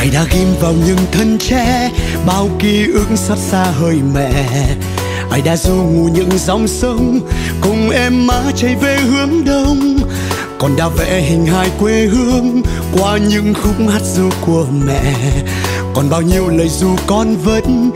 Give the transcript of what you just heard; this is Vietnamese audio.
ai đã ghim vào những thân tre, bao ký ức xót xa hơi mẹ ai đã du ngủ những dòng sông, cùng em má chạy về hướng đông. Còn đã vẽ hình hài quê hương qua những khúc hát ru của mẹ. Còn bao nhiêu lời ru con vẫn